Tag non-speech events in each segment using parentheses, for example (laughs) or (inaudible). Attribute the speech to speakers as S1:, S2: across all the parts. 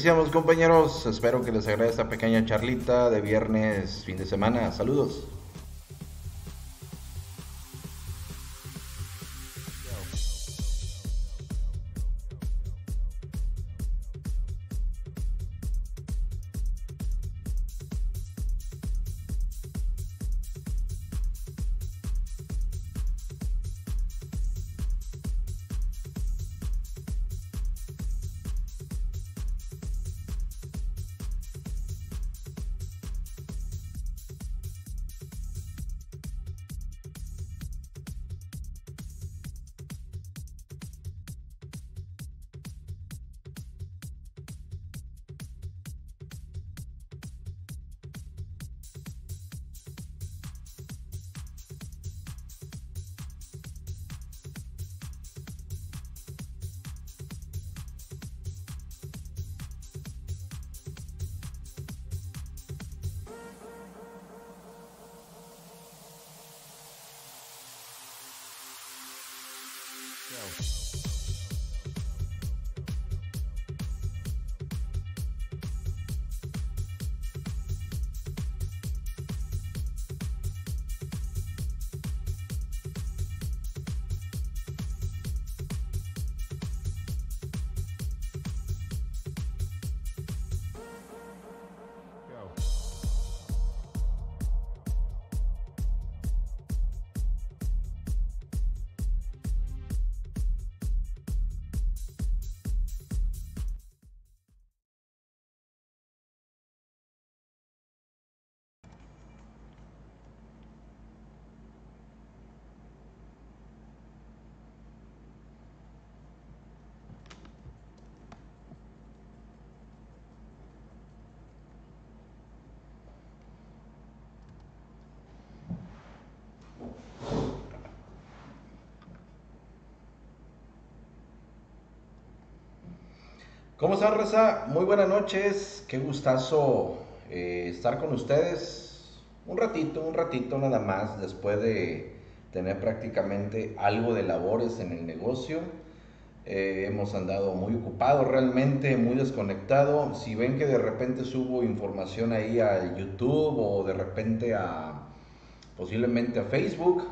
S1: Iniciamos compañeros, espero que les agrade esta pequeña charlita de viernes, fin de semana. Saludos. ¿Cómo están, Raza? Muy buenas noches. Qué gustazo eh, estar con ustedes. Un ratito, un ratito nada más, después de tener prácticamente algo de labores en el negocio. Eh, hemos andado muy ocupados realmente, muy desconectado. Si ven que de repente subo información ahí a YouTube o de repente a posiblemente a Facebook,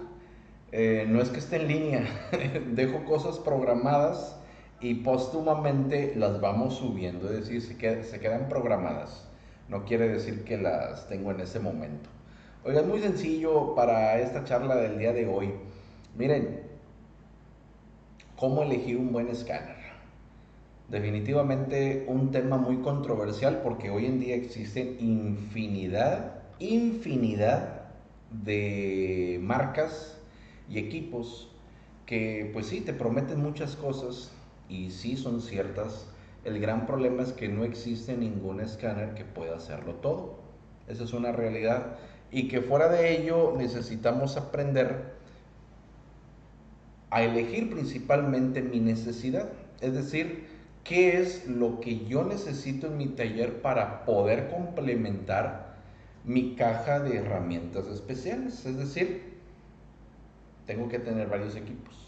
S1: eh, no es que esté en línea, (laughs) dejo cosas programadas y póstumamente las vamos subiendo, es decir, se, quedan programadas. No quiere decir que las tengo en ese momento. Oigan, muy sencillo para esta charla del día de hoy. Miren, ¿cómo elegir un buen escáner? Definitivamente un tema muy controversial porque hoy en día existen infinidad, infinidad de marcas y equipos que pues sí, te prometen muchas cosas, y sí son ciertas. El gran problema es que no existe ningún escáner que pueda hacerlo todo. Esa es una realidad. Y que fuera de ello necesitamos aprender a elegir principalmente mi necesidad. Es decir, qué es lo que yo necesito en mi taller para poder complementar mi caja de herramientas especiales. Es decir, tengo que tener varios equipos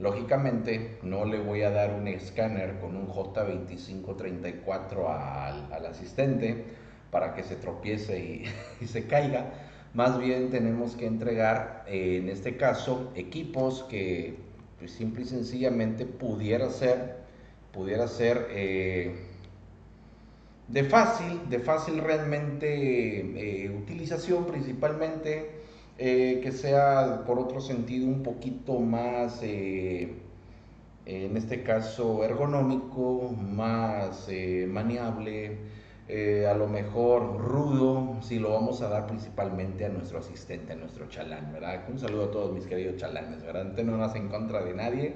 S1: Lógicamente, no le voy a dar un escáner con un J2534 al, asistente para que se tropiece (laughs) y, se caiga. Más bien tenemos que entregar, eh, en este caso, equipos que pues, simple y sencillamente pudiera ser, pudiera ser eh, de fácil, de fácil realmente eh, utilización principalmente eh, que sea por otro sentido un poquito más, eh, en este caso, ergonómico, más eh, maniable, a lo mejor rudo, si lo vamos a dar principalmente a nuestro asistente, a nuestro chalán, ¿verdad? Un saludo a todos mis queridos chalanes, ¿verdad? No nos en contra de nadie,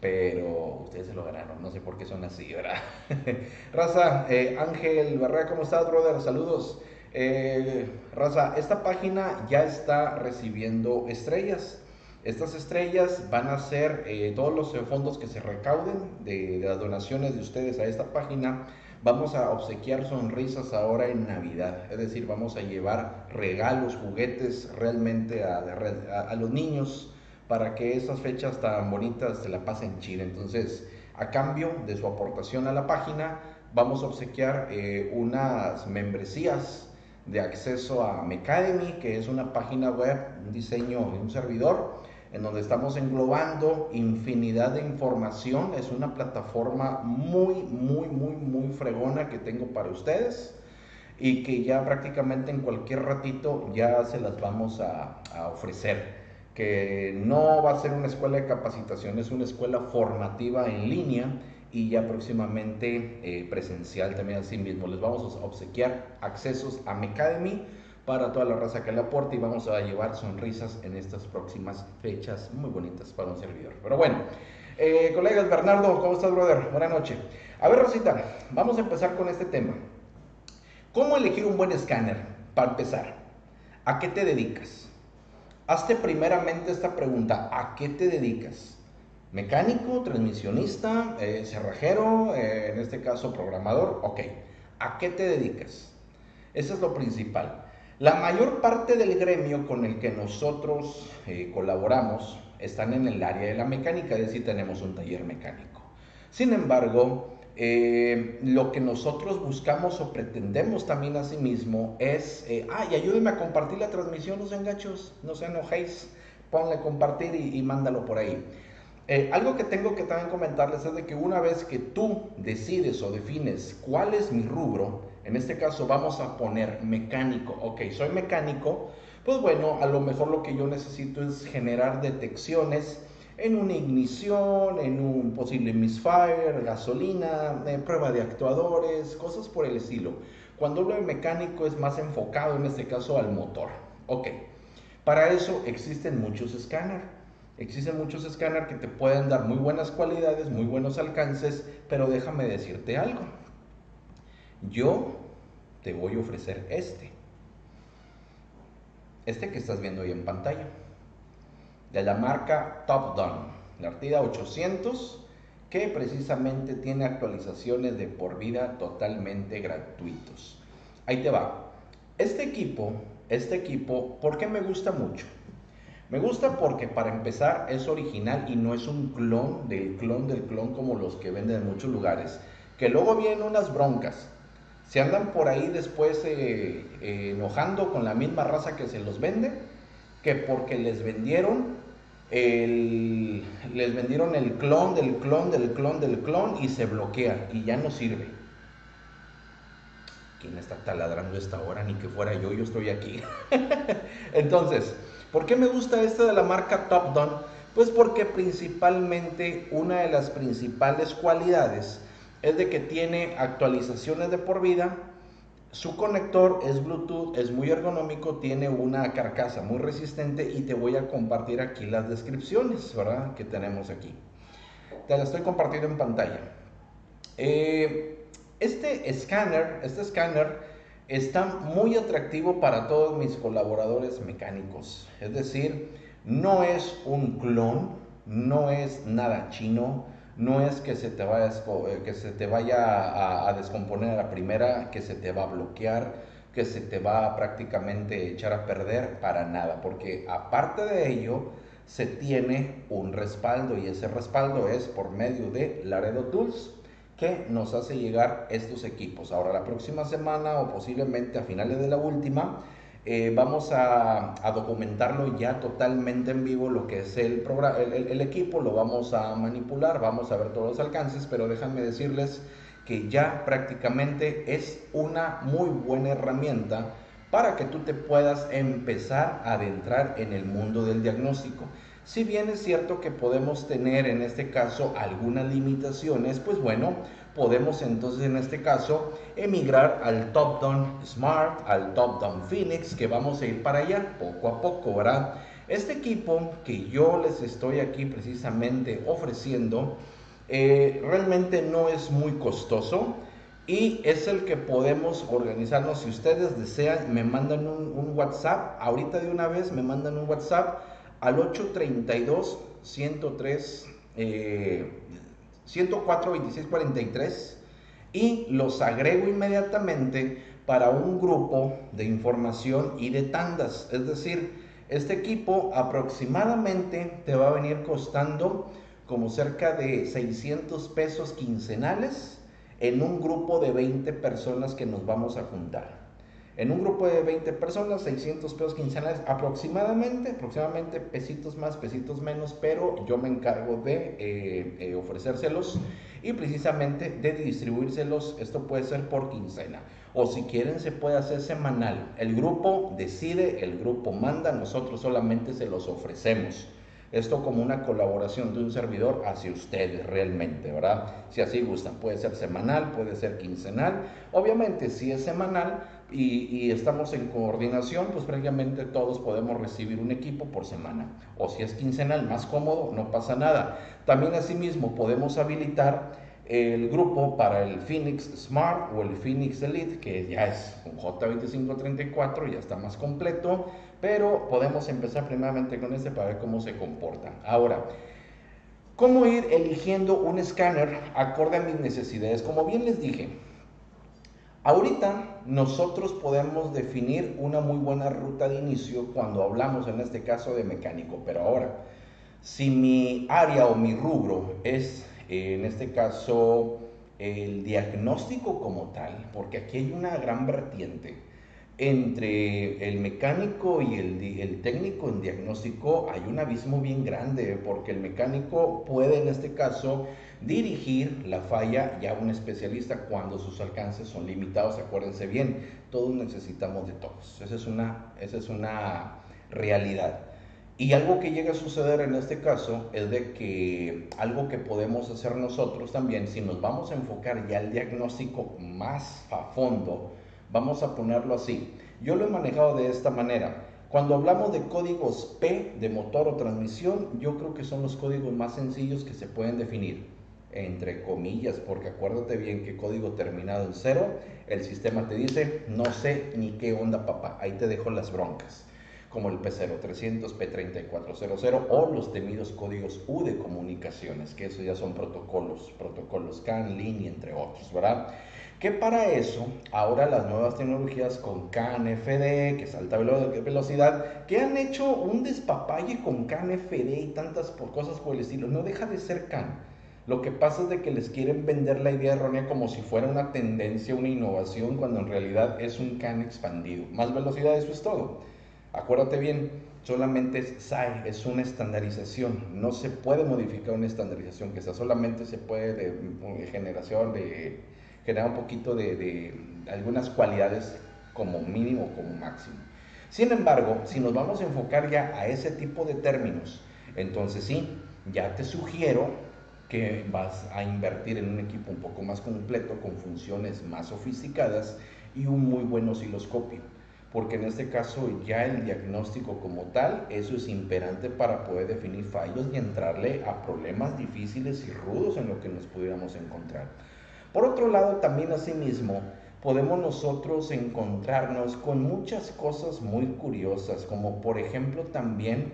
S1: pero ustedes se lo ganaron, no sé por qué son así, ¿verdad? (laughs) Raza, Ángel Barrera, ¿cómo estás, brother? Saludos. Eh, Raza, esta página ya está recibiendo estrellas. Estas estrellas van a ser eh, todos los fondos que se recauden de, las donaciones de ustedes a esta página. Vamos a obsequiar sonrisas ahora en Navidad. Es decir, vamos a llevar regalos, juguetes realmente a, los niños para que esas fechas tan bonitas se la pasen chile. Entonces, a cambio de su aportación a la página, vamos a obsequiar eh, unas membresías de acceso a Mecademy, que es una página web, un diseño de un servidor, en donde estamos englobando infinidad de información. Es una plataforma muy, muy, muy, muy fregona que tengo para ustedes y que ya prácticamente en cualquier ratito ya se las vamos a, a ofrecer que no va a ser una escuela de capacitación, es una escuela formativa en línea y ya próximamente eh, presencial también así mismo. Les vamos a obsequiar accesos a Mecademy para toda la raza que le aporte y vamos a llevar sonrisas en estas próximas fechas muy bonitas para un servidor. Pero bueno, eh, colegas, Bernardo, ¿cómo estás, brother? Buenas noches. A ver, Rosita, vamos a empezar con este tema. ¿Cómo elegir un buen escáner? Para empezar, ¿a qué te dedicas? Hazte primeramente esta pregunta, ¿a qué te dedicas? Mecánico, transmisionista, eh, cerrajero, eh, en este caso programador, ok. ¿A qué te dedicas? Eso es lo principal. La mayor parte del gremio con el que nosotros eh, colaboramos están en el área de la mecánica, es decir, tenemos un taller mecánico. Sin embargo, lo que nosotros buscamos o pretendemos también a sí mismo es, ay, ayúdenme a compartir la transmisión, no sean gachos, no se enojéis, ponle compartir y, y mándalo por ahí. Eh, algo que tengo que también comentarles es de que una vez que tú decides o defines cuál es mi rubro, en este caso vamos a poner mecánico, ok, soy mecánico, pues bueno, a lo mejor lo que yo necesito es generar detecciones en una ignición, en un posible misfire, gasolina, eh, prueba de actuadores, cosas por el estilo. Cuando hablo de mecánico es más enfocado en este caso al motor. Ok, para eso existen muchos escáneres Existen muchos escáneres que te pueden dar muy buenas cualidades, muy buenos alcances, pero déjame decirte algo. Yo te voy a ofrecer este. Este que estás viendo ahí en pantalla. De la marca Top Down. La Artida 800 que precisamente tiene actualizaciones de por vida totalmente gratuitos. Ahí te va. Este equipo, este equipo, ¿por qué me gusta mucho? Me gusta porque para empezar es original y no es un clon del clon del clon como los que venden en muchos lugares. Que luego vienen unas broncas. Se andan por ahí después eh, eh, enojando con la misma raza que se los vende, que porque les vendieron el, les vendieron el clon del clon del clon del clon y se bloquea y ya no sirve. ¿Quién está taladrando esta hora? Ni que fuera yo, yo estoy aquí. (laughs) Entonces, ¿Por qué me gusta este de la marca Top Down? Pues porque principalmente una de las principales cualidades es de que tiene actualizaciones de por vida, su conector es Bluetooth, es muy ergonómico, tiene una carcasa muy resistente y te voy a compartir aquí las descripciones, ¿verdad? Que tenemos aquí. Te la estoy compartiendo en pantalla. Eh, este escáner, este escáner está muy atractivo para todos mis colaboradores mecánicos. Es decir, no es un clon, no es nada chino, no es que se te vaya, eh, vaya a, descomponer a la primera, que se te va a bloquear, que se te va a prácticamente echar a perder, para nada, porque aparte de ello, se tiene un respaldo y ese respaldo es por medio de Laredo Tools que nos hace llegar estos equipos. Ahora, la próxima semana o posiblemente a finales de la última, eh, vamos a, documentarlo ya totalmente en vivo, lo que es el, el, el, equipo, lo vamos a manipular, vamos a ver todos los alcances, pero déjenme decirles que ya prácticamente es una muy buena herramienta para que tú te puedas empezar a adentrar en el mundo del diagnóstico. Si bien es cierto que podemos tener en este caso algunas limitaciones, pues bueno, podemos entonces en este caso emigrar al Top Down Smart, al Top Down Phoenix, que vamos a ir para allá poco a poco, ¿verdad? Este equipo que yo les estoy aquí precisamente ofreciendo, eh, realmente no es muy costoso y es el que podemos organizarnos. Si ustedes desean, me mandan un, un WhatsApp, ahorita de una vez me mandan un WhatsApp al 832 103 eh, 104 26 43 y los agrego inmediatamente para un grupo de información y de tandas. Es decir, este equipo aproximadamente te va a venir costando como cerca de 600 pesos quincenales en un grupo de 20 personas que nos vamos a juntar. En un grupo de 20 personas, 600 pesos quincenales aproximadamente, aproximadamente pesitos más, pesitos menos, pero yo me encargo de eh, eh, ofrecérselos y precisamente de distribuírselos. Esto puede ser por quincena o si quieren se puede hacer semanal. El grupo decide, el grupo manda, nosotros solamente se los ofrecemos. Esto como una colaboración de un servidor hacia ustedes realmente, ¿verdad? Si así gustan, puede ser semanal, puede ser quincenal. Obviamente, si es semanal y, estamos en coordinación, pues prácticamente todos podemos recibir un equipo por semana. O si es quincenal, más cómodo, no pasa nada. También asimismo podemos habilitar el grupo para el Phoenix Smart o el Phoenix Elite, que ya es un J2534, ya está más completo, pero podemos empezar primeramente con este para ver cómo se comporta. Ahora, ¿cómo ir eligiendo un escáner acorde a mis necesidades? Como bien les dije, ahorita nosotros podemos definir una muy buena ruta de inicio cuando hablamos en este caso de mecánico, pero ahora, si mi área o mi rubro es en este caso el diagnóstico como tal, porque aquí hay una gran vertiente entre el mecánico y el, técnico en diagnóstico, hay un abismo bien grande, porque el mecánico puede en este caso dirigir la falla ya un especialista cuando sus alcances son limitados, acuérdense bien, todos necesitamos de todos, esa es una, esa es una realidad. Y algo que llega a suceder en este caso es de que algo que podemos hacer nosotros también, si nos vamos a enfocar ya al diagnóstico más a fondo, vamos a ponerlo así. Yo lo he manejado de esta manera. Cuando hablamos de códigos P de motor o transmisión, yo creo que son los códigos más sencillos que se pueden definir, entre comillas, porque acuérdate bien que código terminado en cero, el sistema te dice, no sé ni qué onda papá, ahí te dejo las broncas como el P0300, P3400 o los temidos códigos U de comunicaciones, que eso ya son protocolos, protocolos CAN, LIN y entre otros, ¿verdad? Que para eso, ahora las nuevas tecnologías con CAN, FD, que es alta velocidad, que han hecho un despapalle con CAN, FD y tantas cosas por el estilo, no deja de ser CAN. Lo que pasa es de que les quieren vender la idea errónea como si fuera una tendencia, una innovación, cuando en realidad es un CAN expandido. Más velocidad, eso es todo. Acuérdate bien, solamente es SAE, es una estandarización, no se puede modificar una estandarización, que sea solamente se puede de, generación, de generar un poquito de, de, algunas cualidades como mínimo, como máximo. Sin embargo, si nos vamos a enfocar ya a ese tipo de términos, entonces sí, ya te sugiero que vas a invertir en un equipo un poco más completo, con funciones más sofisticadas y un muy buen osciloscopio porque en este caso ya el diagnóstico como tal, eso es imperante para poder definir fallos y entrarle a problemas difíciles y rudos en lo que nos pudiéramos encontrar. Por otro lado, también asimismo, podemos nosotros encontrarnos con muchas cosas muy curiosas, como por ejemplo también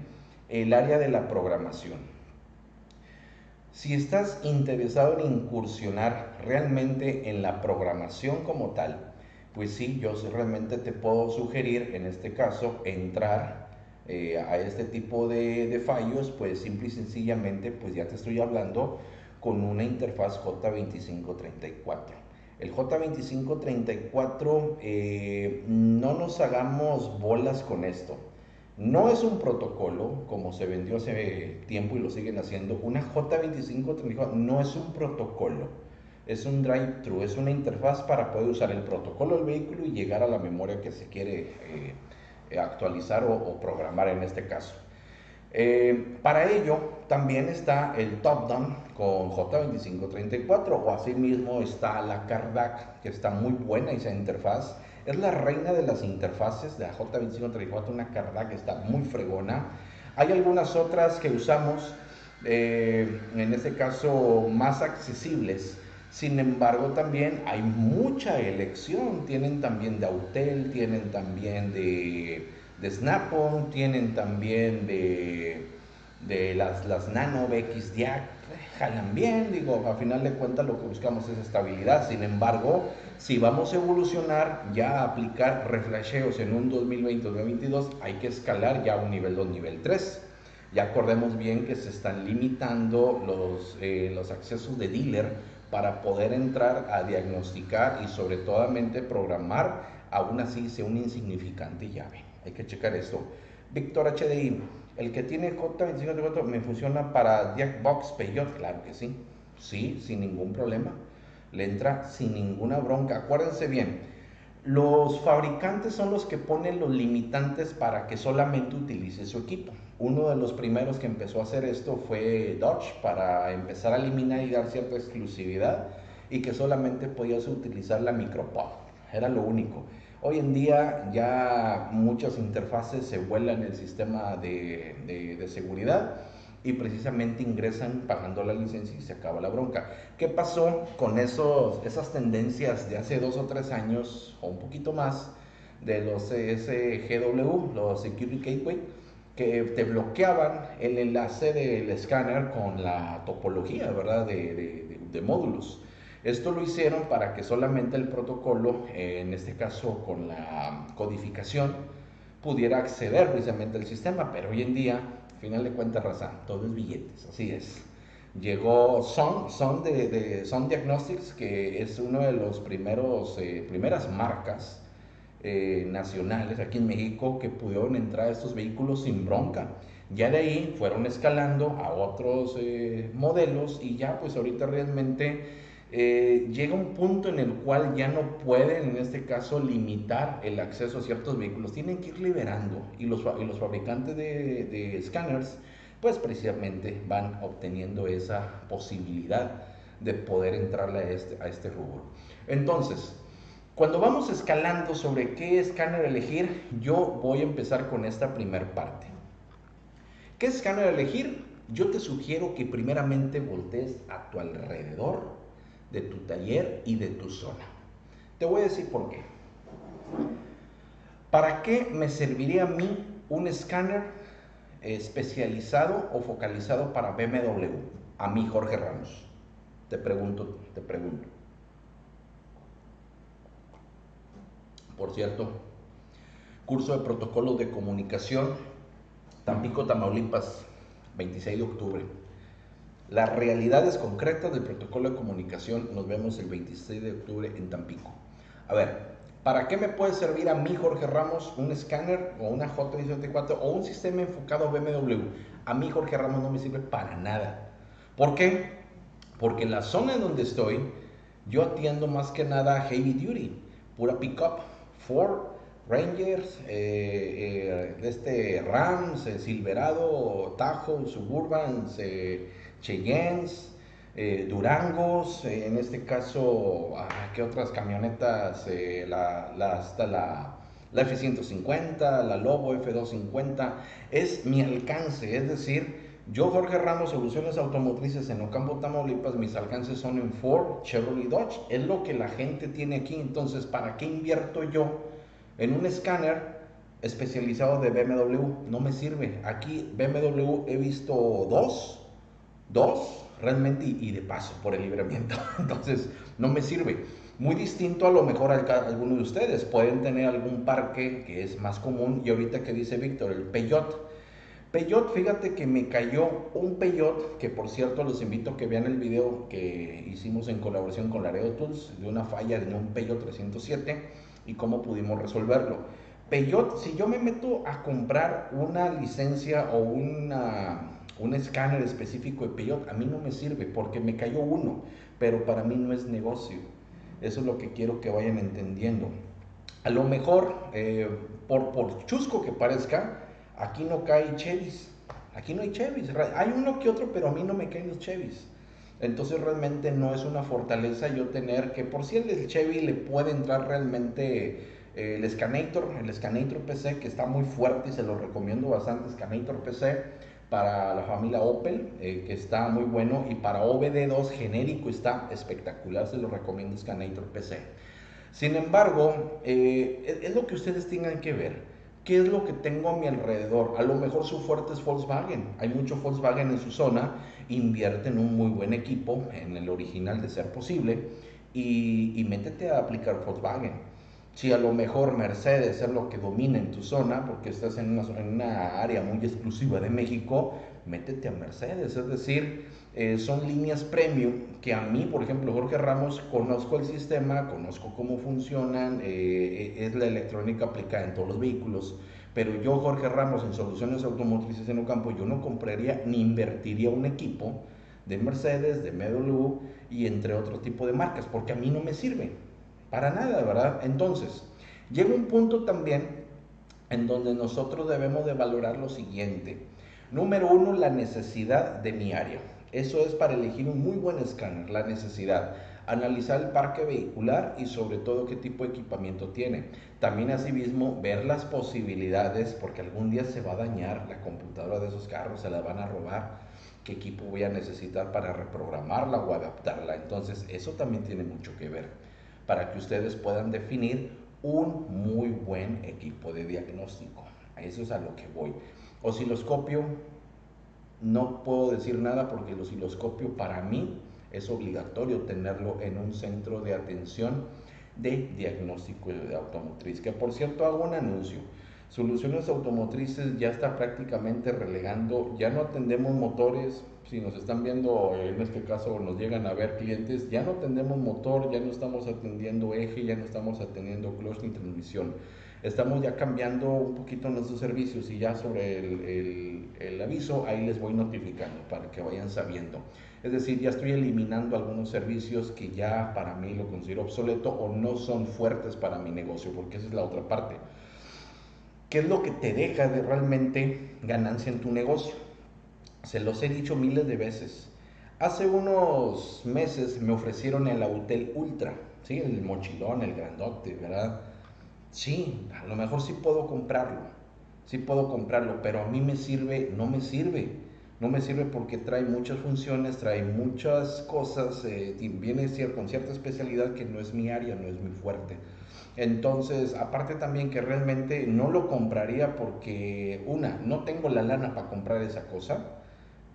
S1: el área de la programación. Si estás interesado en incursionar realmente en la programación como tal, pues sí, yo realmente te puedo sugerir, en este caso, entrar eh, a este tipo de, fallos, pues simple y sencillamente, pues ya te estoy hablando con una interfaz J2534. El J2534, eh, no nos hagamos bolas con esto. No es un protocolo, como se vendió hace tiempo y lo siguen haciendo. Una J2534 no es un protocolo es un drive-thru, es una interfaz para poder usar el protocolo del vehículo y llegar a la memoria que se quiere eh, actualizar o, programar en este caso. Eh, para ello también está el top-down con J2534 o asimismo está la CARDAC que está muy buena esa interfaz. Es la reina de las interfaces de la J2534, una CARDAC que está muy fregona. Hay algunas otras que usamos, eh, en este caso más accesibles, sin embargo, también hay mucha elección. Tienen también de Autel, tienen también de, Snap-on, tienen también de, de las, las Nano BX Jalan bien, digo, a final de cuentas lo que buscamos es estabilidad. Sin embargo, si vamos a evolucionar, ya a aplicar reflasheos en un 2020-2022, hay que escalar ya a un nivel 2, nivel 3. Ya acordemos bien que se están limitando los, eh, los accesos de dealer para poder entrar a diagnosticar y sobre todo programar, aún así sea un insignificante llave. Hay que checar esto. Víctor HDI, el que tiene J25 me funciona para Jackbox Peyot, claro que sí, sí, sin ningún problema. Le entra sin ninguna bronca. Acuérdense bien, los fabricantes son los que ponen los limitantes para que solamente utilice su equipo. Uno de los primeros que empezó a hacer esto fue Dodge para empezar a eliminar y dar cierta exclusividad y que solamente podías utilizar la micropod. Era lo único. Hoy en día ya muchas interfaces se vuelan el sistema de, de, seguridad y precisamente ingresan pagando la licencia y se acaba la bronca. ¿Qué pasó con esos, esas tendencias de hace dos o tres años o un poquito más de los SGW, los Security Gateway? que te bloqueaban el enlace del escáner con la topología, ¿verdad? De, de, módulos. Esto lo hicieron para que solamente el protocolo, en este caso con la codificación, pudiera acceder precisamente al sistema, pero hoy en día, al final de cuentas, raza, todo es billetes, así es. Llegó Son, Son, de, de Son Diagnostics, que es uno de los primeros, eh, primeras marcas eh, nacionales aquí en México que pudieron entrar a estos vehículos sin bronca. Ya de ahí fueron escalando a otros eh, modelos y ya pues ahorita realmente eh, llega un punto en el cual ya no pueden en este caso limitar el acceso a ciertos vehículos, tienen que ir liberando y los, los fabricantes de, de escáneres pues precisamente van obteniendo esa posibilidad de poder entrarle a este, a este rubro. Entonces, cuando vamos escalando sobre qué escáner elegir, yo voy a empezar con esta primer parte. ¿Qué escáner elegir? Yo te sugiero que primeramente voltees a tu alrededor de tu taller y de tu zona. Te voy a decir por qué. ¿Para qué me serviría a mí un escáner especializado o focalizado para BMW? A mí, Jorge Ramos. Te pregunto, te pregunto. por cierto, curso de protocolos de comunicación, Tampico, Tamaulipas, 26 de octubre. Las realidades concretas del protocolo de comunicación nos vemos el 26 de octubre en Tampico. A ver, ¿para qué me puede servir a mí, Jorge Ramos, un escáner o una J174 o un sistema enfocado BMW? A mí, Jorge Ramos, no me sirve para nada. ¿Por qué? Porque en la zona en donde estoy, yo atiendo más que nada heavy duty, pura pickup Ford, Rangers, eh, eh, este Rams, eh, Silverado, Tahoe, Suburbans, Cheyennes, Durangos, en este caso, ah, ¿qué otras camionetas? la, la, la, la F-150, la Lobo F-250, es mi alcance, es decir, yo, Jorge Ramos, Soluciones Automotrices en Ocampo, Tamaulipas, mis alcances son en Ford, Chevrolet Dodge. Es lo que la gente tiene aquí. Entonces, ¿para qué invierto yo en un escáner especializado de BMW? No me sirve. Aquí, BMW, he visto dos, dos realmente y, de paso por el libramiento. (laughs) Entonces, no me sirve. Muy distinto a lo mejor a alguno de ustedes. Pueden tener algún parque que es más común. Y ahorita que dice Víctor, el Peugeot Peyot, fíjate que me cayó un Peyot, que por cierto los invito a que vean el video que hicimos en colaboración con Laredo Tools, de una falla de un Peyot 307 y cómo pudimos resolverlo. Peyot, si yo me meto a comprar una licencia o una, un escáner específico de Peyot, a mí no me sirve porque me cayó uno, pero para mí no es negocio. Eso es lo que quiero que vayan entendiendo. A lo mejor, eh, por, por chusco que parezca, aquí no cae Chevys, aquí no hay Chevys, hay uno que otro, pero a mí no me caen los Chevys. Entonces realmente no es una fortaleza yo tener que por si el Chevy le puede entrar realmente eh, el Scanator, el Scanator PC que está muy fuerte y se lo recomiendo bastante, Scanator PC para la familia Opel, eh, que está muy bueno, y para OBD2 genérico está espectacular, se lo recomiendo Scanator PC. Sin embargo, eh, es lo que ustedes tengan que ver. ¿Qué es lo que tengo a mi alrededor? A lo mejor su fuerte es Volkswagen. Hay mucho Volkswagen en su zona. Invierte en un muy buen equipo, en el original de ser posible, y, métete a aplicar Volkswagen. Si a lo mejor Mercedes es lo que domina en tu zona, porque estás en una, en una área muy exclusiva de México, métete a Mercedes. Es decir, eh, son líneas premium que a mí, por ejemplo, Jorge Ramos, conozco el sistema, conozco cómo funcionan, eh, es la electrónica aplicada en todos los vehículos. Pero yo, Jorge Ramos, en soluciones automotrices en Ocampo, yo no compraría ni invertiría un equipo de Mercedes, de MW y entre otro tipo de marcas, porque a mí no me sirve. Para nada, ¿verdad? Entonces, llega un punto también en donde nosotros debemos de valorar lo siguiente. Número uno, la necesidad de mi área. Eso es para elegir un muy buen escáner, la necesidad. Analizar el parque vehicular y sobre todo qué tipo de equipamiento tiene. También asimismo ver las posibilidades porque algún día se va a dañar la computadora de esos carros, se la van a robar. ¿Qué equipo voy a necesitar para reprogramarla o adaptarla? Entonces eso también tiene mucho que ver para que ustedes puedan definir un muy buen equipo de diagnóstico. Eso es a lo que voy. Osciloscopio, no puedo decir nada porque el osciloscopio para mí es obligatorio tenerlo en un centro de atención de diagnóstico de automotriz. Que por cierto hago un anuncio. Soluciones Automotrices ya está prácticamente relegando, ya no atendemos motores, si nos están viendo, en este caso nos llegan a ver clientes, ya no atendemos motor, ya no estamos atendiendo eje, ya no estamos atendiendo clutch ni transmisión. Estamos ya cambiando un poquito nuestros servicios y ya sobre el, el aviso ahí les voy notificando para que vayan sabiendo. Es decir, ya estoy eliminando algunos servicios que ya para mí lo considero obsoleto o no son fuertes para mi negocio, porque esa es la otra parte. ¿Qué es lo que te deja de realmente ganancia en tu negocio? Se los he dicho miles de veces. Hace unos meses me ofrecieron el Autel Ultra, ¿sí? El mochilón, el grandote, ¿verdad? Sí, a lo mejor sí puedo comprarlo, sí puedo comprarlo, pero a mí me sirve, no me sirve. No me sirve porque trae muchas funciones, trae muchas cosas, eh, viene con cierta especialidad que no es mi área, no es mi fuerte. Entonces, aparte también que realmente no lo compraría porque, una, no tengo la lana para comprar esa cosa.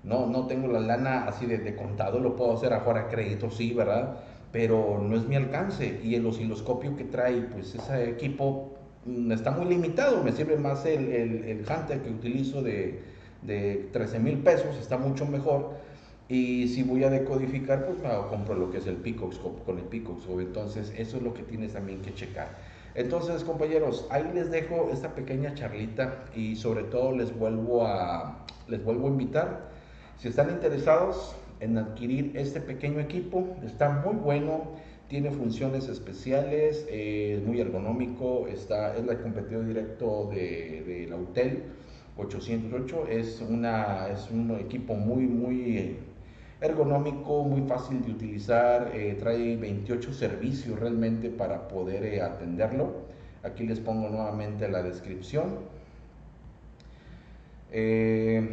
S1: No, no tengo la lana así de, contado, lo puedo hacer ahora a crédito, sí, ¿verdad? Pero no es mi alcance. Y el osciloscopio que trae, pues ese equipo mm, está muy limitado. Me sirve más el, el, Hunter que utilizo de, de 13 mil pesos, está mucho mejor y si voy a decodificar, pues compro lo que es el Picoxcope con el Picoxcope. Entonces, eso es lo que tienes también que checar. Entonces, compañeros, ahí les dejo esta pequeña charlita y sobre todo les vuelvo a, les vuelvo a invitar. Si están interesados en adquirir este pequeño equipo, está muy bueno, tiene funciones especiales, es muy ergonómico, está, es el competidor directo de, de la UTEL 808, es, una, es un equipo muy, muy ergonómico, muy fácil de utilizar, eh, trae 28 servicios realmente para poder eh, atenderlo. Aquí les pongo nuevamente la descripción. Eh,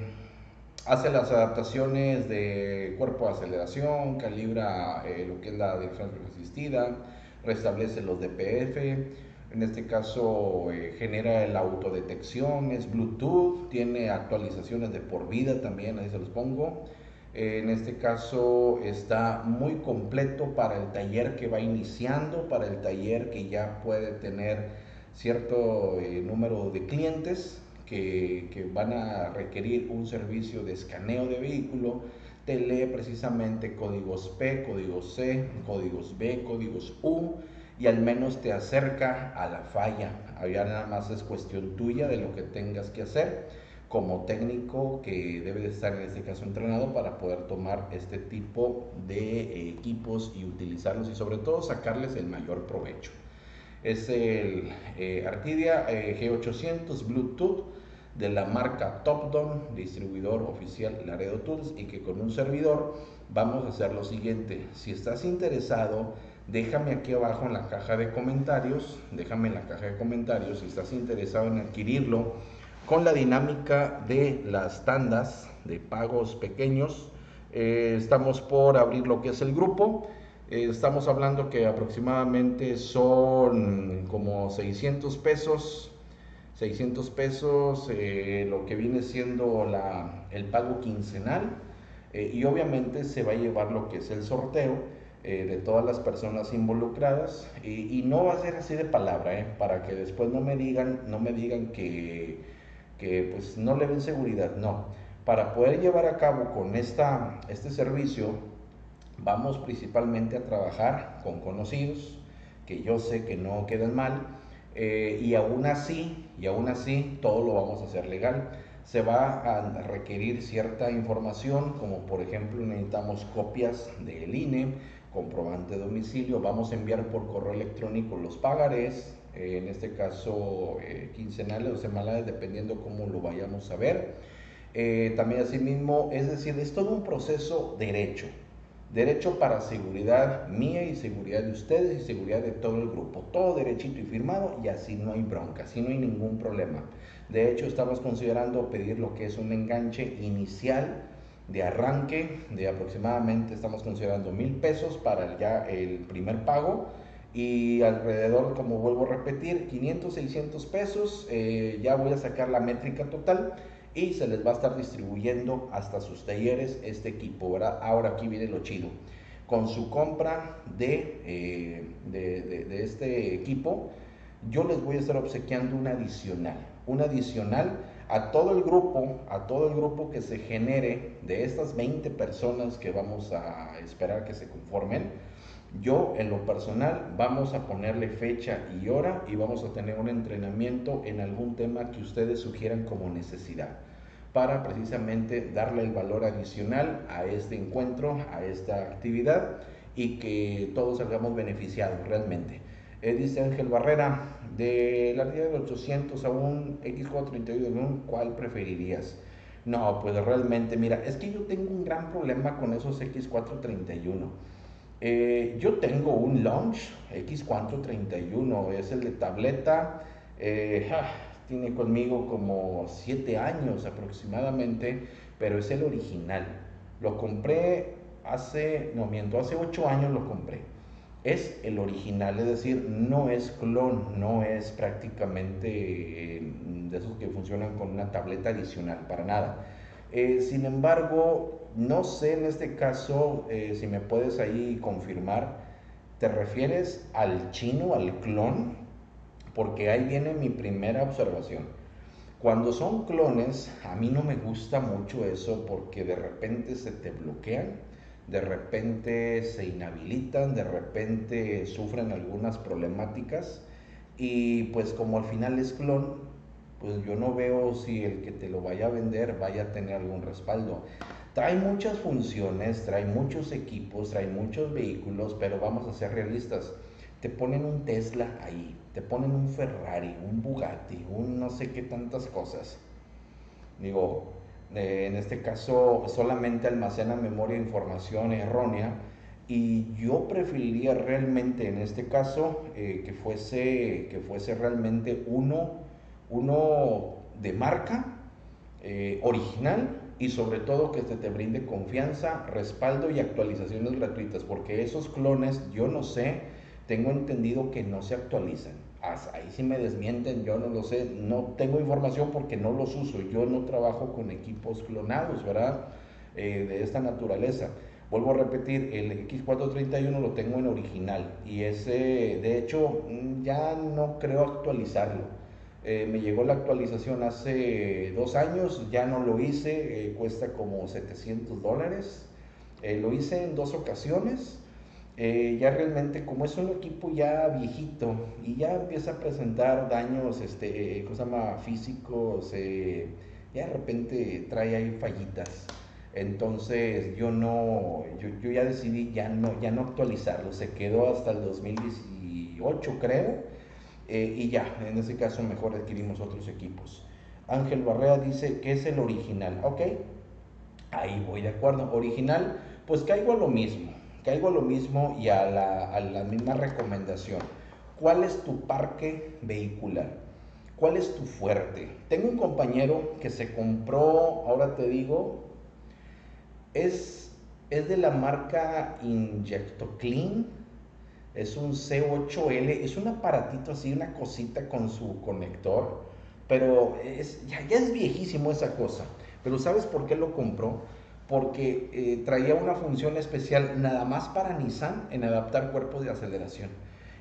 S1: hace las adaptaciones de cuerpo de aceleración, calibra lo que es la diferencia asistida, restablece los DPF, en este caso genera la autodetección, es Bluetooth, tiene actualizaciones de por vida también, ahí se los pongo. En este caso está muy completo para el taller que va iniciando, para el taller que ya puede tener cierto eh, número de clientes que, que, van a requerir un servicio de escaneo de vehículo. Te lee precisamente códigos P, códigos C, códigos B, códigos U y al menos te acerca a la falla. Allá nada más es cuestión tuya de lo que tengas que hacer como técnico que debe de estar en este caso entrenado para poder tomar este tipo de equipos y utilizarlos y sobre todo sacarles el mayor provecho. Es el eh, Artidia eh, G800 Bluetooth de la marca Topdon, distribuidor oficial Laredo Tools y que con un servidor vamos a hacer lo siguiente. Si estás interesado, déjame aquí abajo en la caja de comentarios, déjame en la caja de comentarios si estás interesado en adquirirlo con la dinámica de las tandas de pagos pequeños. Eh, estamos por abrir lo que es el grupo. Eh, estamos hablando que aproximadamente son como 600 pesos. 600 pesos, eh, lo que viene siendo la, el pago quincenal. y obviamente se va a llevar lo que es el sorteo eh, de todas las personas involucradas y, no va a ser así de palabra, ¿eh? para que después no me digan, no me digan que, que pues no le ven seguridad, no. Para poder llevar a cabo con esta, este servicio, vamos principalmente a trabajar con conocidos, que yo sé que no quedan mal, eh, y aún así, y aún así, todo lo vamos a hacer legal. Se va a requerir cierta información, como por ejemplo necesitamos copias del INE, comprobante de domicilio, vamos a enviar por correo electrónico los pagarés, eh, en este caso eh, quincenales o semanales, dependiendo cómo lo vayamos a ver. Eh, también asimismo, es decir, es todo un proceso derecho, derecho para seguridad mía y seguridad de ustedes y seguridad de todo el grupo, todo derechito y firmado y así no hay bronca, así no hay ningún problema. De hecho, estamos considerando pedir lo que es un enganche inicial de arranque de aproximadamente, estamos considerando mil pesos para ya el primer pago y alrededor, como vuelvo a repetir, 500, 600 pesos, eh, ya voy a sacar la métrica total y se les va a estar distribuyendo hasta sus talleres este equipo, ¿verdad? Ahora aquí viene lo chido. Con su compra de, eh, de, de este equipo, yo les voy a estar obsequiando un adicional, un adicional a todo el grupo, a todo el grupo que se genere de estas 20 personas que vamos a esperar que se conformen, yo en lo personal vamos a ponerle fecha y hora y vamos a tener un entrenamiento en algún tema que ustedes sugieran como necesidad para precisamente darle el valor adicional a este encuentro, a esta actividad y que todos salgamos beneficiados realmente. Eh, dice Ángel Barrera, de la línea del 800 a un X431, ¿cuál preferirías? No, pues realmente, mira, es que yo tengo un gran problema con esos X431. Eh, yo tengo un launch X431, es el de tableta, eh, tiene conmigo como 7 años aproximadamente, pero es el original. Lo compré hace, no miento, hace 8 años lo compré es el original, es decir, no es clon, no es prácticamente eh, de esos que funcionan con una tableta adicional, para nada. Eh, sin embargo, no sé en este caso eh, si me puedes ahí confirmar, ¿te refieres al chino, al clon? Porque ahí viene mi primera observación. Cuando son clones, a mí no me gusta mucho eso porque de repente se te bloquean de repente se inhabilitan, de repente sufren algunas problemáticas y pues como al final es clon, pues yo no veo si el que te lo vaya a vender vaya a tener algún respaldo. Trae muchas funciones, trae muchos equipos, trae muchos vehículos, pero vamos a ser realistas. Te ponen un Tesla ahí, te ponen un Ferrari, un Bugatti, un no sé qué tantas cosas. Digo, eh, en este caso solamente almacena memoria e información errónea. Y yo preferiría realmente en este caso eh, que, fuese, que fuese realmente uno, uno de marca, eh, original y sobre todo que te brinde confianza, respaldo y actualizaciones gratuitas, porque esos clones yo no sé, tengo entendido que no se actualizan ahí sí me desmienten, yo no lo sé, no tengo información porque no los uso, yo no trabajo con equipos clonados, ¿verdad? Eh, de esta naturaleza. Vuelvo a repetir, el X431 lo tengo en original y ese, de hecho, mm, ya no creo actualizarlo. Eh, me llegó la actualización hace dos años, ya no lo hice, eh, cuesta como 700 dólares. lo hice en dos ocasiones eh, ya realmente como es un equipo ya viejito y ya empieza a presentar daños, este, cosa llama? físicos, eh, ya de repente trae ahí fallitas. Entonces yo no, yo, ya decidí ya no, ya no actualizarlo, se quedó hasta el 2018 creo, eh, y ya, en ese caso mejor adquirimos otros equipos. Ángel Barrea dice que es el original, ok, ahí voy de acuerdo, original, pues caigo a lo mismo caigo a lo mismo y a la, misma recomendación. ¿Cuál es tu parque vehicular? ¿Cuál es tu fuerte? Tengo un compañero que se compró, ahora te digo, es, es de la marca Injecto Clean, es un C8L, es un aparatito así, una cosita con su conector, pero ya, ya es viejísimo esa cosa. Pero ¿sabes por qué lo compró? Porque eh, traía una función especial nada más para Nissan en adaptar cuerpos de aceleración.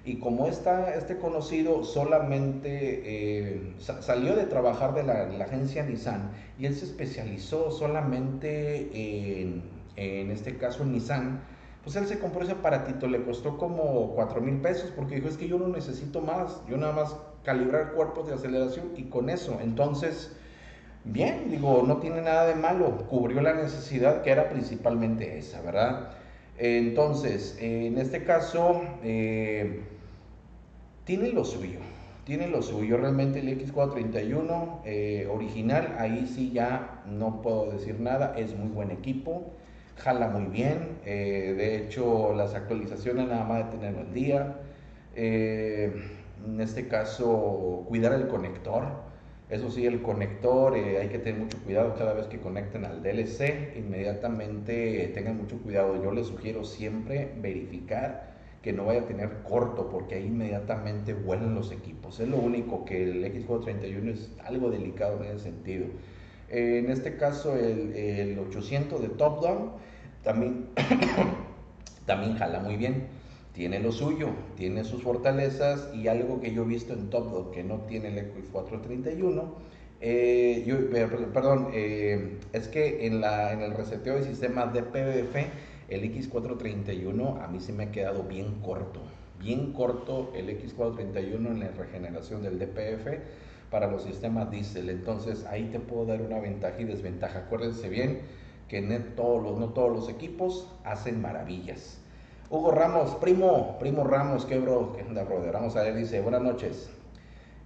S1: Y como está este conocido solamente eh, salió de trabajar de la, agencia Nissan y él se especializó solamente en, en este caso en Nissan, pues él se compró ese aparatito, le costó como 4 mil pesos porque dijo, es que yo no necesito más, yo nada más calibrar cuerpos de aceleración y con eso, entonces, bien, digo, no tiene nada de malo, cubrió la necesidad que era principalmente esa, ¿verdad? Entonces, en este caso, eh, tiene lo suyo, tiene lo suyo, realmente el X431 eh, original, ahí sí ya no puedo decir nada, es muy buen equipo jala muy bien. Eh, de hecho, las actualizaciones nada más de tenerlo al día. En este caso, cuidar el conector. Eso sí, el conector eh, hay que tener mucho cuidado cada vez que conecten al DLC. Inmediatamente tengan mucho cuidado. Yo les sugiero siempre verificar que no vaya a tener corto porque ahí inmediatamente vuelan los equipos. Es lo único que el X431 es algo delicado en ese sentido. en este caso el, el 800 de Top Down también, (coughs) también jala muy bien. Tiene lo suyo, tiene sus fortalezas y algo que yo he visto en Top Dog que no tiene el Equus 431. Eh, perdón, eh, es que en, la, en el reseteo de sistema de PVF, el X431 a mí se me ha quedado bien corto, bien corto el X431 en la regeneración del DPF para los sistemas diésel. Entonces ahí te puedo dar una ventaja y desventaja. Acuérdense bien que no todos los, no todos los equipos hacen maravillas. Hugo Ramos, primo, primo Ramos, qué bro, qué onda, brother. Vamos a ver, dice, buenas noches.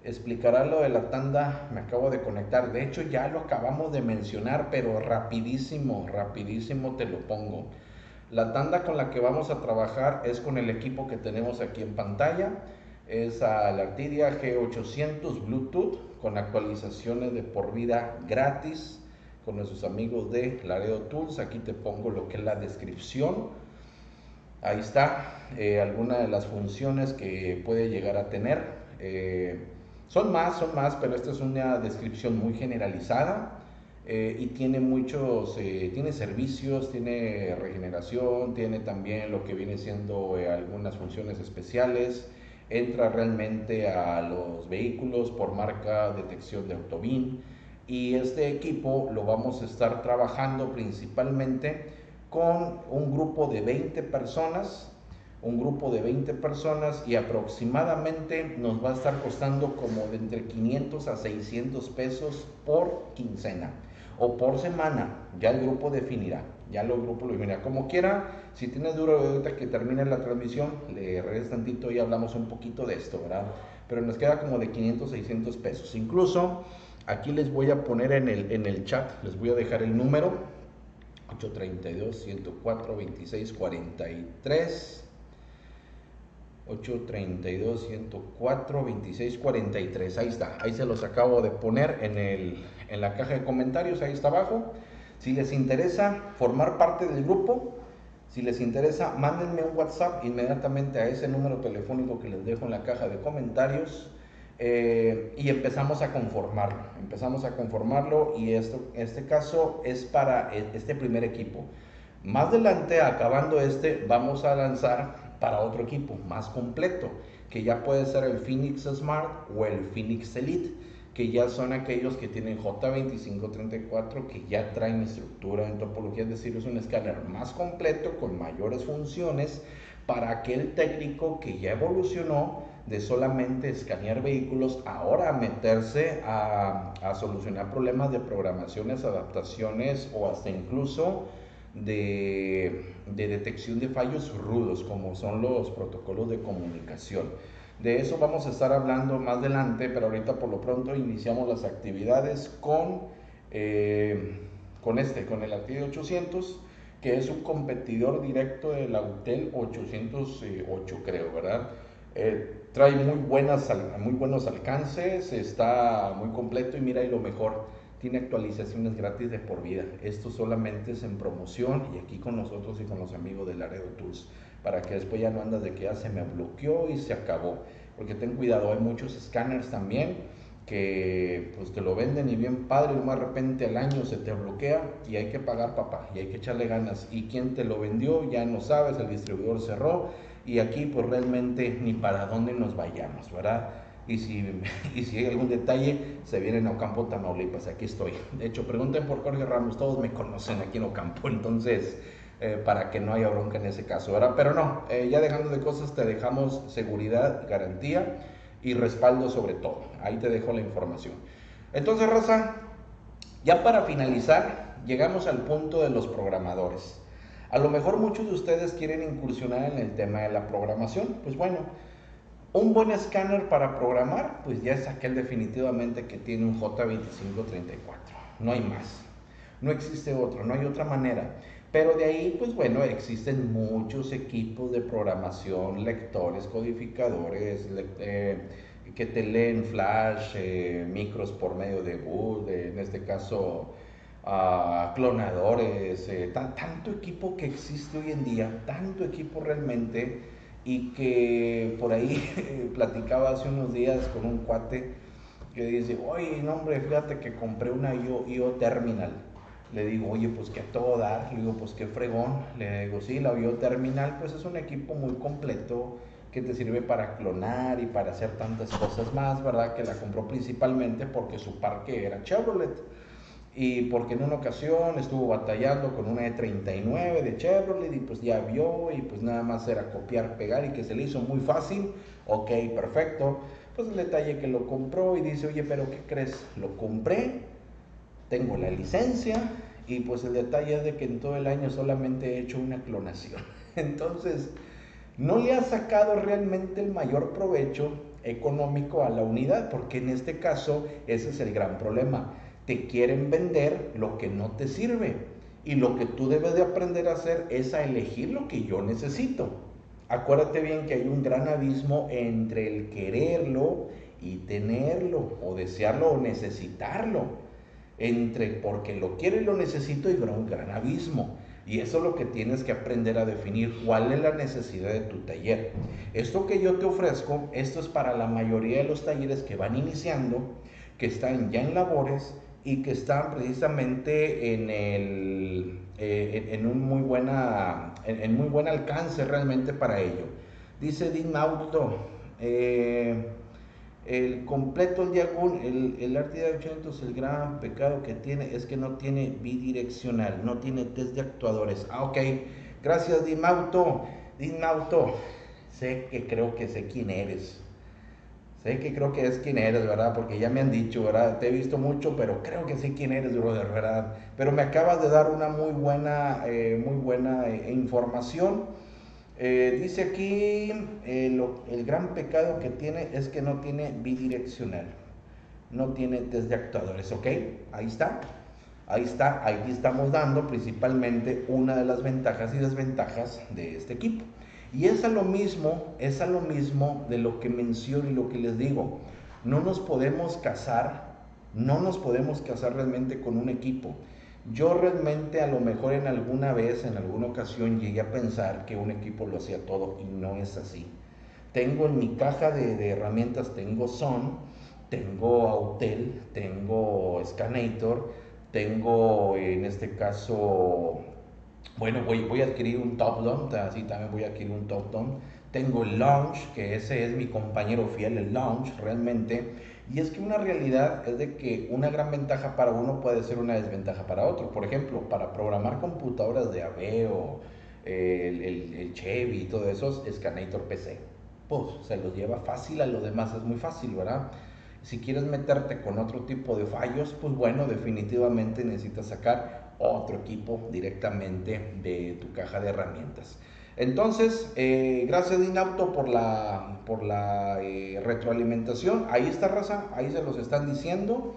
S1: Explicará lo de la tanda, me acabo de conectar. De hecho, ya lo acabamos de mencionar, pero rapidísimo, rapidísimo te lo pongo. La tanda con la que vamos a trabajar es con el equipo que tenemos aquí en pantalla. Es a la Artidia G800 Bluetooth con actualizaciones de por vida gratis con nuestros amigos de Laredo Tools. Aquí te pongo lo que es la descripción. Ahí está eh, alguna de las funciones que puede llegar a tener. Eh, son más, son más, pero esta es una descripción muy generalizada eh, y tiene muchos, tiene servicios, tiene regeneración, tiene también lo que viene siendo algunas funciones especiales. Entra realmente a los vehículos por marca, detección de autobin y este equipo lo vamos a estar trabajando principalmente con un grupo de 20 personas, un grupo de 20 personas y aproximadamente nos va a estar costando como de entre 500 a 600 pesos por quincena o por semana, ya el grupo definirá, ya el grupo lo definirá como quiera, si tienes duro ahorita que termine la transmisión, le regreso tantito y hablamos un poquito de esto, ¿verdad? Pero nos queda como de 500 a 600 pesos, incluso Aquí les voy a poner en el, en el chat, les voy a dejar el número 832 104 26 43 832 104 26 43 ahí está, ahí se los acabo de poner en, el, en la caja de comentarios, ahí está abajo. Si les interesa formar parte del grupo, si les interesa, mándenme un WhatsApp inmediatamente a ese número telefónico que les dejo en la caja de comentarios eh, y empezamos a conformarlo, empezamos a conformarlo y esto, este caso es para e, este primer equipo. Más adelante, acabando este, vamos a lanzar para otro equipo más completo, que ya puede ser el Phoenix Smart o el Phoenix Elite, que ya son aquellos que tienen J2534, que ya traen estructura en topología, es decir, es un escáner más completo con mayores funciones para aquel técnico que ya evolucionó de solamente escanear vehículos, ahora meterse a, solucionar problemas de programaciones, adaptaciones o hasta incluso de, detección de fallos rudos, como son los protocolos de comunicación. De eso vamos a estar hablando más adelante, pero ahorita por lo pronto iniciamos las actividades con, eh, con este, con el ATI 800, que es un competidor directo del Autel 808, creo, ¿verdad? Eh, trae muy, buenas, muy buenos alcances, está muy completo y mira, y lo mejor, tiene actualizaciones gratis de por vida. Esto solamente es en promoción y aquí con nosotros y con los amigos de Laredo Tools, para que después ya no andas de que ya se me bloqueó y se acabó. Porque ten cuidado, hay muchos escáneres también que pues te lo venden y bien padre, y de repente al año se te bloquea y hay que pagar papá y hay que echarle ganas. Y quien te lo vendió ya no sabes, el distribuidor cerró y aquí pues realmente ni para dónde nos vayamos, ¿verdad? Y si, (laughs) y si hay algún detalle, se vienen a Ocampo, Tamaulipas, aquí estoy. De hecho, pregunten por Jorge Ramos, todos me conocen aquí en Ocampo, entonces, eh, para que no haya bronca en ese caso, ¿verdad? Pero no, eh, ya dejando de cosas, te dejamos seguridad, garantía y respaldo sobre todo. Ahí te dejo la información. Entonces, Rosa, ya para finalizar, llegamos al punto de los programadores. A lo mejor muchos de ustedes quieren incursionar en el tema de la programación. Pues bueno, un buen escáner para programar, pues ya es aquel definitivamente que tiene un J2534. No hay más. No existe otro, no hay otra manera. Pero de ahí, pues bueno, existen muchos equipos de programación, lectores, codificadores, eh, que te leen flash, eh, micros por medio de boot, en este caso uh, clonadores, eh, tanto equipo que existe hoy en día, tanto equipo realmente, y que por ahí (laughs) platicaba hace unos días con un cuate que dice, oye, no hombre, fíjate que compré una IO, IO Terminal le digo, oye, pues que a todo dar, le digo, pues qué fregón. Le digo, sí, la Bioterminal, pues es un equipo muy completo que te sirve para clonar y para hacer tantas cosas más, ¿verdad? Que la compró principalmente porque su parque era Chevrolet. Y porque en una ocasión estuvo batallando con una E39 de Chevrolet y pues ya vio y pues nada más era copiar, pegar y que se le hizo muy fácil. Ok, perfecto. Pues el detalle que lo compró y dice, oye, pero ¿qué crees? Lo compré, tengo la licencia y pues el detalle es de que en todo el año solamente he hecho una clonación. (laughs) Entonces, no le ha sacado realmente el mayor provecho económico a la unidad, porque en este caso ese es el gran problema. Te quieren vender lo que no te sirve y lo que tú debes de aprender a hacer es a elegir lo que yo necesito. Acuérdate bien que hay un gran abismo entre el quererlo y tenerlo, o desearlo o necesitarlo entre porque lo quiero y lo necesito y un gran abismo. Y eso es lo que tienes que aprender a definir, cuál es la necesidad de tu taller. Esto que yo te ofrezco, esto es para la mayoría de los talleres que van iniciando, que están ya en labores y que están precisamente en, el, eh, en, un muy buena, en, muy buen alcance realmente para ello. Dice Dean Auto, eh, el completo el diagon, el, el de 800, el gran pecado que tiene es que no tiene bidireccional, no tiene test de actuadores. Ah, ok. Gracias, Dimauto. Dimauto, sé que creo que sé quién eres. Sé que creo que es quién eres, ¿verdad? Porque ya me han dicho, ¿verdad? Te he visto mucho, pero creo que sé quién eres, brother, ¿verdad? Pero me acabas de dar una muy buena, eh, muy buena eh, información eh, dice aquí, el gran pecado que tiene es que no tiene bidireccional, no tiene desde actuadores, ¿ok? Ahí está, ahí está, ahí estamos dando principalmente una de las ventajas y desventajas de este equipo. Y es a lo mismo, es a lo mismo de lo que menciono y lo que les digo. No nos podemos casar, no nos podemos casar realmente con un equipo. Yo realmente a lo mejor en alguna vez, en alguna ocasión llegué a pensar que un equipo lo hacía todo y no es así. Tengo en mi caja de, herramientas, tengo Son, tengo Autel, tengo Scanator, tengo en este caso, bueno, voy, voy a adquirir un Top Down, así también voy a adquirir un Top Down. Tengo el Launch, que ese es mi compañero fiel, el Launch, realmente y es que una realidad es de que una gran ventaja para uno puede ser una desventaja para otro. Por ejemplo, para programar computadoras de Aveo, el, el, Chevy y todo eso, Scanator PC. Pues se los lleva fácil, a los demás es muy fácil, ¿verdad? Si quieres meterte con otro tipo de fallos, pues bueno, definitivamente necesitas sacar otro equipo directamente de tu caja de herramientas. Entonces, eh, gracias Dinauto por la, por la eh, retroalimentación. Ahí está raza, ahí se los están diciendo.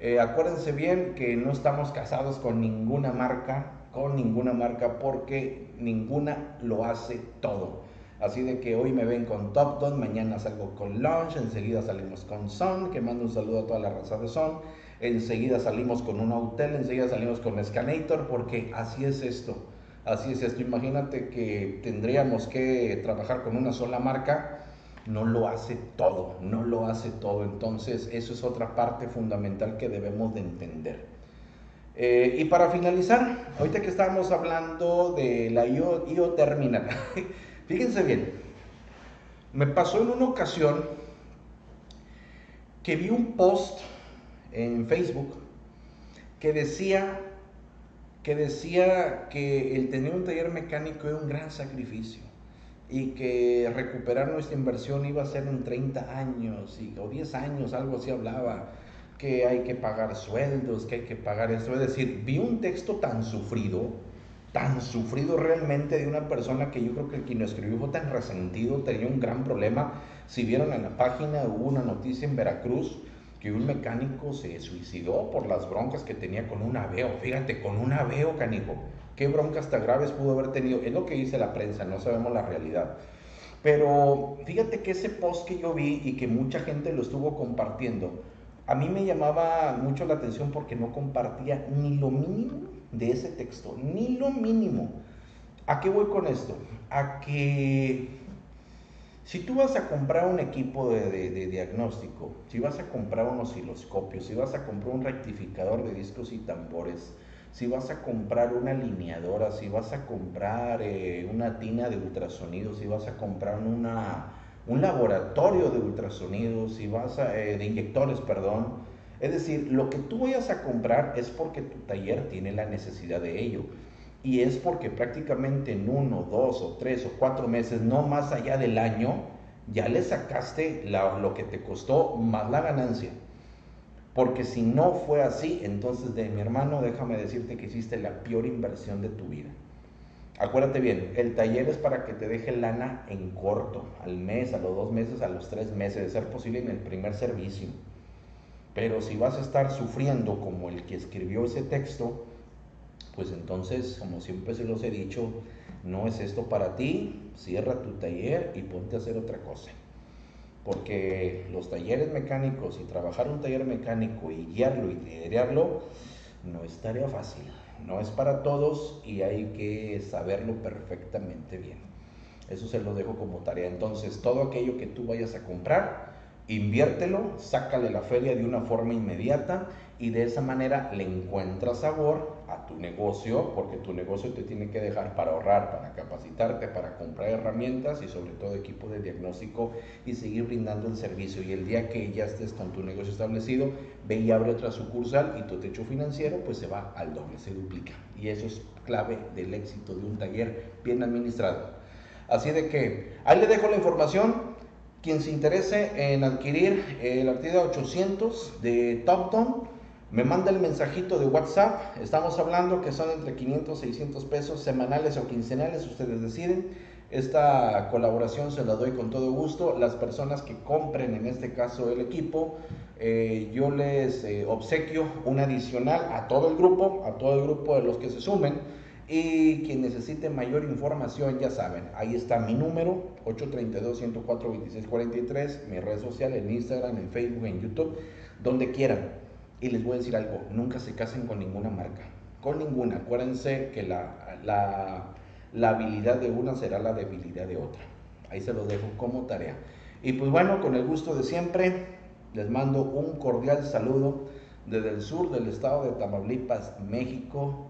S1: Eh, acuérdense bien que no estamos casados con ninguna marca, con ninguna marca, porque ninguna lo hace todo. Así de que hoy me ven con Top mañana salgo con Launch, enseguida salimos con Son, que mando un saludo a toda la raza de Son. Enseguida salimos con un Hotel, enseguida salimos con Scanator, porque así es esto. Así es esto, imagínate que tendríamos que trabajar con una sola marca no lo hace todo, no lo hace todo. Entonces, eso es otra parte fundamental que debemos de entender. Eh, y para finalizar, ahorita que estamos hablando de la IO Terminal, (laughs) fíjense bien, me pasó en una ocasión que vi un post en Facebook que decía que decía que el tener un taller mecánico era un gran sacrificio y que recuperar nuestra inversión iba a ser en 30 años y, o 10 años, algo así hablaba, que hay que pagar sueldos, que hay que pagar esto. Es decir, vi un texto tan sufrido, tan sufrido realmente de una persona que yo creo que quien lo escribió fue tan resentido, tenía un gran problema. Si vieron en la página, hubo una noticia en Veracruz que un mecánico se suicidó por las broncas que tenía con un aveo. Fíjate, con un aveo, canijo. ¿Qué broncas tan graves pudo haber tenido? Es lo que dice la prensa, no sabemos la realidad. Pero fíjate que ese post que yo vi y que mucha gente lo estuvo compartiendo, a mí me llamaba mucho la atención porque no compartía ni lo mínimo de ese texto, ni lo mínimo. ¿A qué voy con esto? A que si tú vas a comprar un equipo de, de, diagnóstico, si vas a comprar un osciloscopio, si vas a comprar un rectificador de discos y tambores, si vas a comprar una alineadora, si vas a comprar eh, una tina de ultrasonido, si vas a comprar una, un laboratorio de ultrasonido, si vas a, eh, de inyectores, perdón. Es decir, lo que tú vayas a comprar es porque tu taller tiene la necesidad de ello. Y es porque prácticamente en uno, dos o tres o cuatro meses, no más allá del año, ya le sacaste lo que te costó más la ganancia. Porque si no fue así, entonces de mi hermano, déjame decirte que hiciste la peor inversión de tu vida. Acuérdate bien, el taller es para que te deje lana en corto, al mes, a los dos meses, a los tres meses, de ser posible en el primer servicio. Pero si vas a estar sufriendo como el que escribió ese texto, pues entonces, como siempre se los he dicho, no es esto para ti, cierra tu taller y ponte a hacer otra cosa porque los talleres mecánicos y trabajar un taller mecánico y guiarlo y liderarlo no es tarea fácil, no es para todos y hay que saberlo perfectamente bien. Eso se lo dejo como tarea. Entonces, todo aquello que tú vayas a comprar, inviértelo, sácale la feria de una forma inmediata y de esa manera le encuentras sabor tu negocio, porque tu negocio te tiene que dejar para ahorrar, para capacitarte, para comprar herramientas y sobre todo equipo de diagnóstico y seguir brindando el servicio. Y el día que ya estés con tu negocio establecido, ve y abre otra sucursal y tu techo financiero pues se va al doble, se duplica. Y eso es clave del éxito de un taller bien administrado. Así de que ahí le dejo la información. Quien se interese en adquirir el Artida 800 de Topton, me manda el mensajito de WhatsApp. Estamos hablando que son entre 500 y 600 pesos semanales o quincenales, ustedes deciden. Esta colaboración se la doy con todo gusto. Las personas que compren, en este caso el equipo, eh, yo les eh, obsequio un adicional a todo el grupo, a todo el grupo de los que se sumen. Y quien necesite mayor información, ya saben, ahí está mi número, 832-104-2643, mi red social, en Instagram, en Facebook, en YouTube, donde quieran y les voy a decir algo, nunca se casen con ninguna marca, con ninguna. Acuérdense que la, la, habilidad de una será la debilidad de otra. Ahí se los dejo como tarea. Y pues bueno, con el gusto de siempre, les mando un cordial saludo desde el sur del estado de Tamaulipas, México,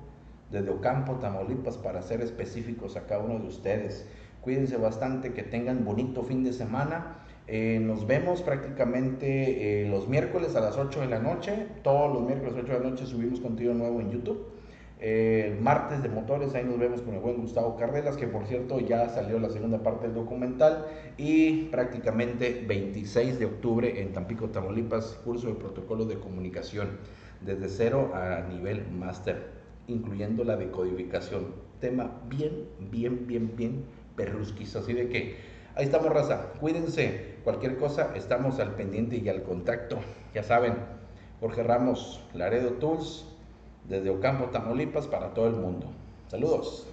S1: desde Ocampo, Tamaulipas, para ser específicos a cada uno de ustedes. Cuídense bastante, que tengan bonito fin de semana eh, nos vemos prácticamente eh, los miércoles a las 8 de la noche. Todos los miércoles a las 8 de la noche subimos contenido nuevo en YouTube. Eh, martes de motores, ahí nos vemos con el buen Gustavo Carreras, que por cierto ya salió la segunda parte del documental. Y prácticamente 26 de octubre en Tampico, Tamaulipas, curso de protocolo de comunicación desde cero a nivel máster, incluyendo la decodificación. Tema bien, bien, bien, bien perrusquis. Así de que ahí estamos, raza. Cuídense. Cualquier cosa, estamos al pendiente y al contacto. Ya saben, Jorge Ramos, Laredo Tools, desde Ocampo, Tamaulipas, para todo el mundo. Saludos.